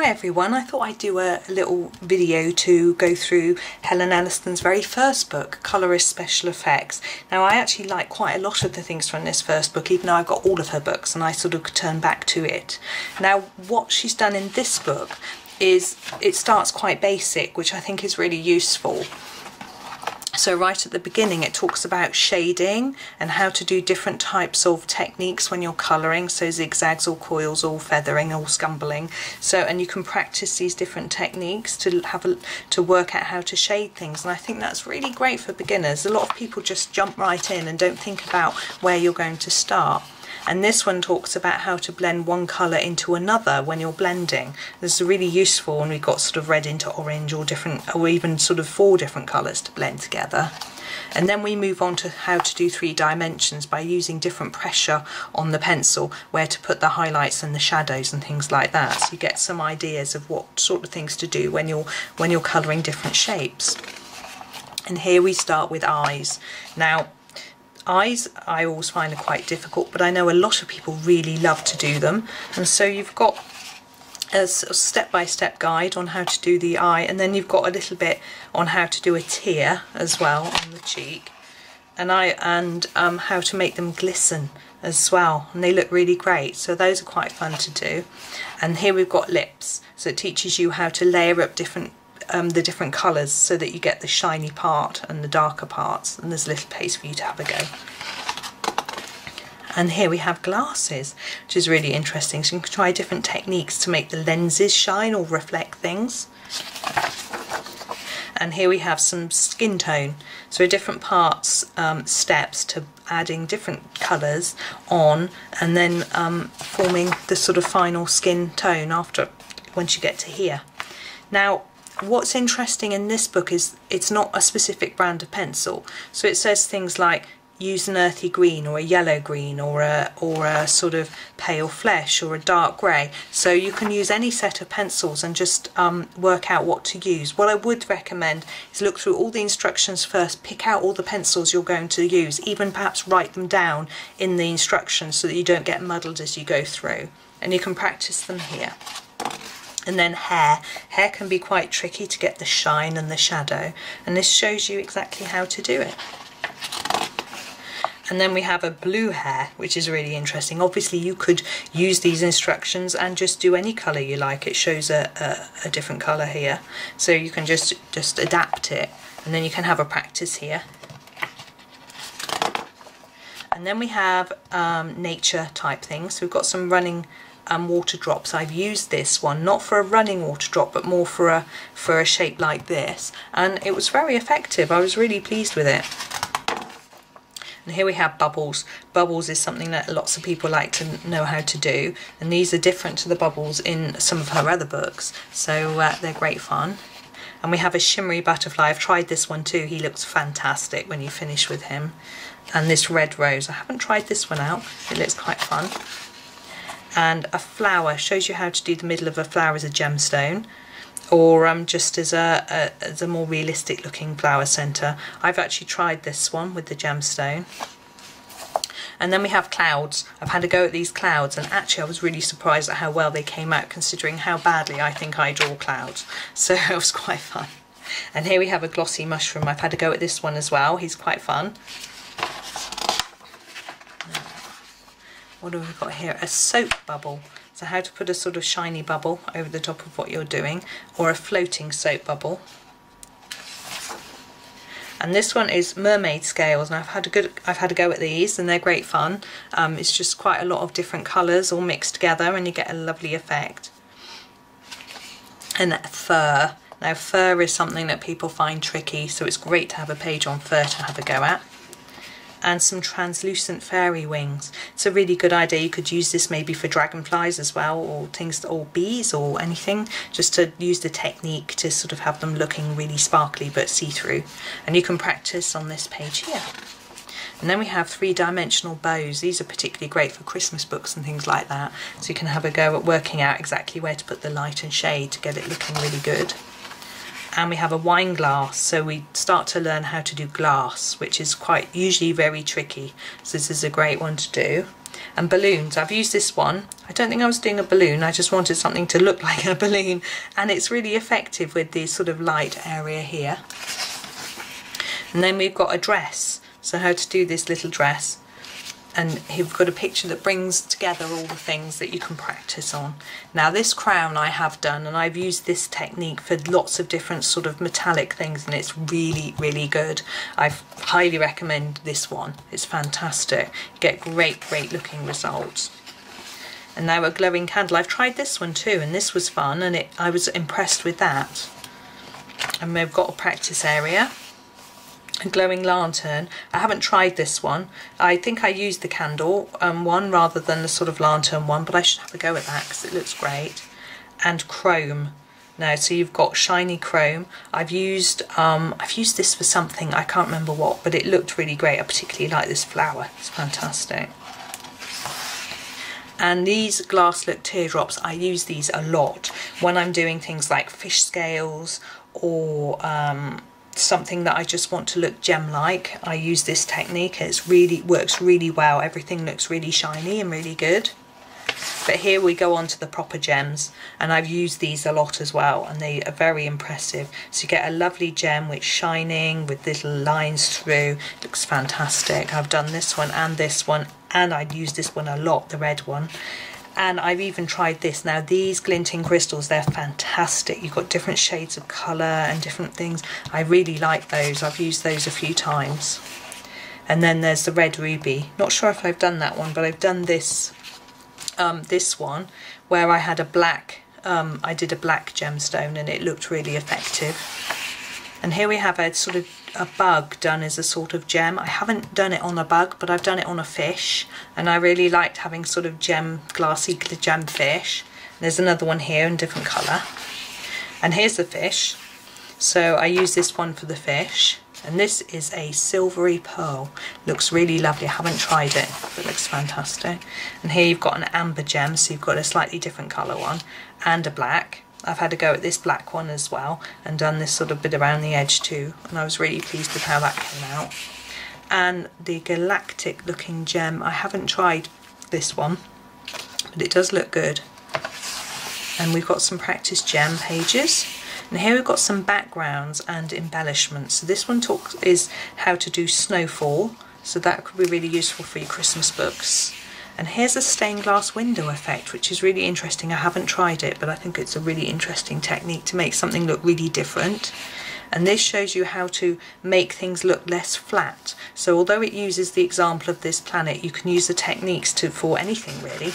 Hi everyone, I thought I'd do a little video to go through Helen Elliston's very first book, Colourist Special Effects. Now I actually like quite a lot of the things from this first book, even though I've got all of her books and I sort of turn back to it. Now what she's done in this book is it starts quite basic, which I think is really useful. So right at the beginning it talks about shading and how to do different types of techniques when you're colouring, so zigzags or coils or feathering or scumbling. So and you can practice these different techniques to have a, to work out how to shade things and I think that's really great for beginners. A lot of people just jump right in and don't think about where you're going to start and this one talks about how to blend one colour into another when you're blending. This is really useful when we've got sort of red into orange or different or even sort of four different colours to blend together. And then we move on to how to do three dimensions by using different pressure on the pencil, where to put the highlights and the shadows and things like that. So you get some ideas of what sort of things to do when you're when you're colouring different shapes. And here we start with eyes. Now eyes I always find are quite difficult but I know a lot of people really love to do them. And so you've got a step-by-step -step guide on how to do the eye and then you've got a little bit on how to do a tear as well on the cheek. And I and um, how to make them glisten as well and they look really great. So those are quite fun to do. And here we've got lips so it teaches you how to layer up different um, the different colours so that you get the shiny part and the darker parts and there's a little place for you to have a go. And here we have glasses, which is really interesting. So you can try different techniques to make the lenses shine or reflect things. And here we have some skin tone. So different parts, um, steps to adding different colours on and then um, forming the sort of final skin tone after once you get to here. Now what's interesting in this book is it's not a specific brand of pencil. So it says things like use an earthy green or a yellow green or a or a sort of pale flesh or a dark grey. So you can use any set of pencils and just um, work out what to use. What I would recommend is look through all the instructions first pick out all the pencils you're going to use even perhaps write them down in the instructions so that you don't get muddled as you go through. And you can practice them here and then hair. Hair can be quite tricky to get the shine and the shadow and this shows you exactly how to do it. And then we have a blue hair, which is really interesting. Obviously you could use these instructions and just do any colour you like. It shows a, a, a different colour here. So you can just, just adapt it and then you can have a practice here. And then we have um, nature type things. So we've got some running um, water drops. I've used this one not for a running water drop but more for a for a shape like this and it was very effective. I was really pleased with it. And here we have bubbles. Bubbles is something that lots of people like to know how to do and these are different to the bubbles in some of her other books so uh, they're great fun. And we have a shimmery butterfly. I've tried this one too. He looks fantastic when you finish with him. And this red rose. I haven't tried this one out. It looks quite fun and a flower shows you how to do the middle of a flower as a gemstone or um, just as a, a, as a more realistic looking flower centre. I've actually tried this one with the gemstone. And then we have clouds. I've had a go at these clouds and actually I was really surprised at how well they came out considering how badly I think I draw clouds. So it was quite fun. And here we have a glossy mushroom. I've had a go at this one as well. He's quite fun. What have we got here? A soap bubble. So how to put a sort of shiny bubble over the top of what you're doing, or a floating soap bubble. And this one is mermaid scales, and I've had a good, I've had a go at these, and they're great fun. Um, it's just quite a lot of different colours all mixed together, and you get a lovely effect. And fur. Now fur is something that people find tricky, so it's great to have a page on fur to have a go at and some translucent fairy wings. It's a really good idea. You could use this maybe for dragonflies as well or things or bees or anything just to use the technique to sort of have them looking really sparkly but see-through. And you can practice on this page here. And then we have three-dimensional bows. These are particularly great for Christmas books and things like that. So you can have a go at working out exactly where to put the light and shade to get it looking really good and we have a wine glass so we start to learn how to do glass which is quite usually very tricky so this is a great one to do And balloons, I've used this one. I don't think I was doing a balloon, I just wanted something to look like a balloon. And it's really effective with the sort of light area here. And then we've got a dress. So how to do this little dress and you've got a picture that brings together all the things that you can practice on. Now this crown I have done and I've used this technique for lots of different sort of metallic things and it's really really good. I highly recommend this one, it's fantastic. You get great great looking results. And now a glowing candle, I've tried this one too and this was fun and it I was impressed with that. And we've got a practice area glowing lantern. I haven't tried this one. I think I used the candle um, one rather than the sort of lantern one, but I should have a go at that because it looks great. And chrome. Now, so you've got shiny chrome. I've used um, I've used this for something I can't remember what, but it looked really great. I particularly like this flower. It's fantastic. And these glass look teardrops, I use these a lot when I'm doing things like fish scales or um, something that I just want to look gem-like, I use this technique. It's really works really well. Everything looks really shiny and really good. But here we go on to the proper gems and I've used these a lot as well and they are very impressive. So you get a lovely gem which shining with little lines through. Looks fantastic. I've done this one and this one and I'd use this one a lot, the red one and I've even tried this. Now these glinting crystals, they're fantastic. You've got different shades of colour and different things. I really like those. I've used those a few times. And then there's the red ruby. Not sure if I've done that one, but I've done this um, this one where I had a black, um, I did a black gemstone and it looked really effective. And here we have a sort of a bug done as a sort of gem. I haven't done it on a bug, but I've done it on a fish. And I really liked having sort of gem, glassy gem fish. There's another one here in different colour. And here's the fish. So I use this one for the fish. And this is a silvery pearl. Looks really lovely. I haven't tried it, but it looks fantastic. And here you've got an amber gem, so you've got a slightly different colour one, and a black. I've had a go at this black one as well and done this sort of bit around the edge too and I was really pleased with how that came out. And the galactic looking gem, I haven't tried this one but it does look good. And we've got some practice gem pages and here we've got some backgrounds and embellishments. So this one talks is how to do snowfall so that could be really useful for your Christmas books. And here's a stained glass window effect, which is really interesting. I haven't tried it, but I think it's a really interesting technique to make something look really different. And this shows you how to make things look less flat. So although it uses the example of this planet, you can use the techniques to for anything really.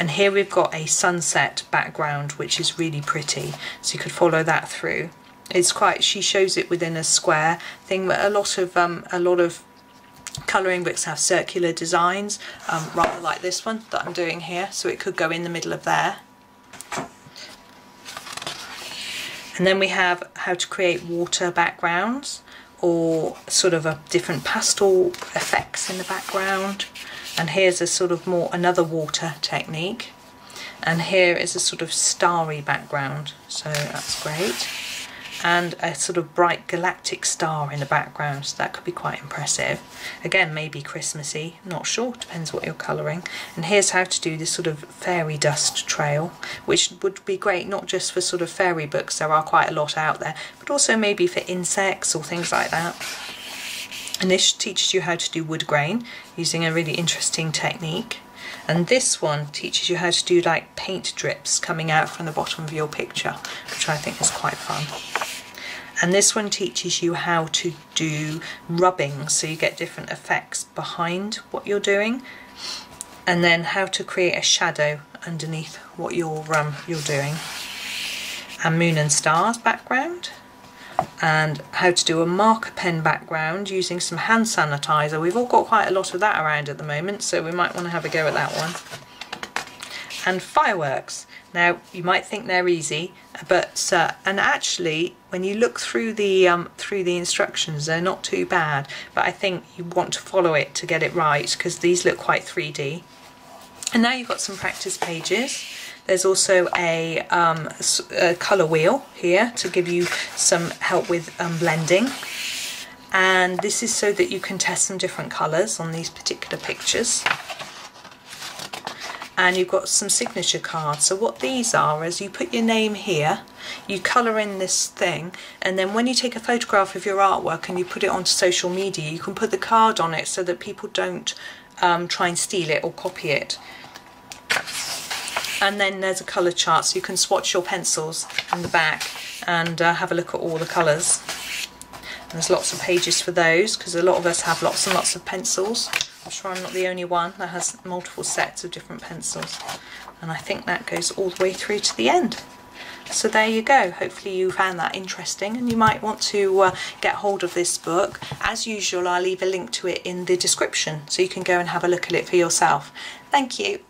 And here we've got a sunset background, which is really pretty. So you could follow that through. It's quite, she shows it within a square thing, but a lot of, um, a lot of colouring books have circular designs, um, rather like this one that I'm doing here, so it could go in the middle of there. And then we have how to create water backgrounds or sort of a different pastel effects in the background. And here's a sort of more another water technique. And here is a sort of starry background, so that's great and a sort of bright galactic star in the background so that could be quite impressive. Again maybe Christmassy not sure depends what you're colouring. And here's how to do this sort of fairy dust trail which would be great not just for sort of fairy books there are quite a lot out there but also maybe for insects or things like that. And this teaches you how to do wood grain using a really interesting technique. And this one teaches you how to do like paint drips coming out from the bottom of your picture which I think is quite fun and this one teaches you how to do rubbing so you get different effects behind what you're doing and then how to create a shadow underneath what you're um, you're doing and moon and stars background and how to do a marker pen background using some hand sanitizer. We've all got quite a lot of that around at the moment so we might want to have a go at that one. And fireworks. Now you might think they're easy, but uh, and actually when you look through the um, through the instructions, they're not too bad. But I think you want to follow it to get it right because these look quite 3D. And now you've got some practice pages. There's also a, um, a colour wheel here to give you some help with um, blending. And this is so that you can test some different colours on these particular pictures. And you've got some signature cards. So what these are is you put your name here, you colour in this thing, and then when you take a photograph of your artwork and you put it onto social media, you can put the card on it so that people don't um, try and steal it or copy it. And then there's a colour chart so you can swatch your pencils in the back and uh, have a look at all the colours. And there's lots of pages for those because a lot of us have lots and lots of pencils. I'm sure I'm not the only one that has multiple sets of different pencils. And I think that goes all the way through to the end. So there you go. Hopefully you found that interesting and you might want to uh, get hold of this book. As usual, I'll leave a link to it in the description so you can go and have a look at it for yourself. Thank you.